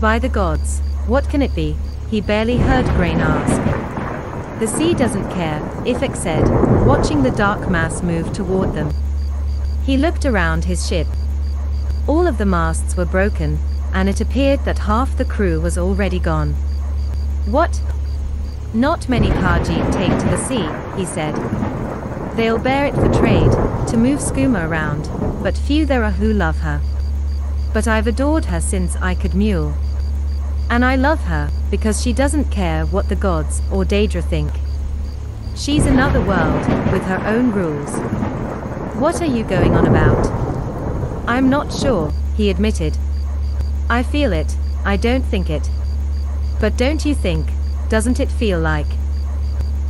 By the gods, what can it be? He barely heard Grain ask. The sea doesn't care, Ifek said, watching the dark mass move toward them. He looked around his ship. All of the masts were broken, and it appeared that half the crew was already gone. What? Not many Khajiit take to the sea, he said. They'll bear it for trade, to move skooma around, but few there are who love her. But I've adored her since I could mule. And I love her, because she doesn't care what the gods or Daedra think. She's another world, with her own rules. What are you going on about? I'm not sure, he admitted. I feel it, I don't think it. But don't you think, doesn't it feel like?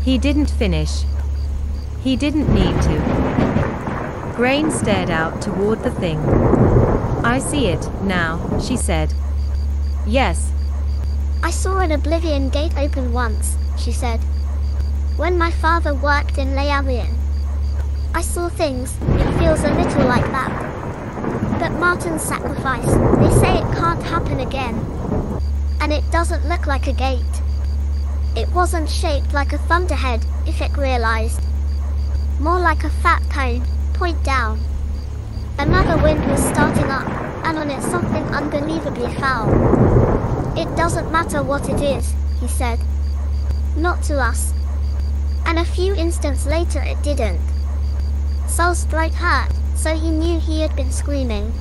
He didn't finish. He didn't need to. Grain stared out toward the thing. I see it, now, she said. Yes. I saw an Oblivion gate open once, she said. When my father worked in Leyawiin. I saw things, it feels a little like that. But Martin's sacrifice, they say it can't happen again. And it doesn't look like a gate. It wasn't shaped like a thunderhead, Ifek realized. More like a fat cone, point down. Another wind was starting up, and on it something unbelievably foul. It doesn't matter what it is, he said. Not to us. And a few instants later it didn't. Sul's throat hurt, so he knew he had been screaming.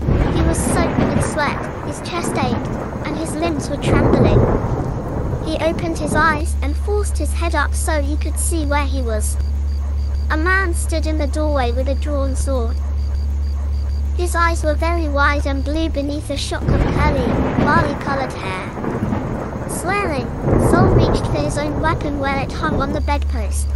He was soaked in sweat, his chest ached, and his limbs were trembling. He opened his eyes and forced his head up so he could see where he was. A man stood in the doorway with a drawn sword. His eyes were very wide and blue beneath a shock of curly, barley-colored hair. Swearing, Sul reached for his own weapon where it hung on the bedpost.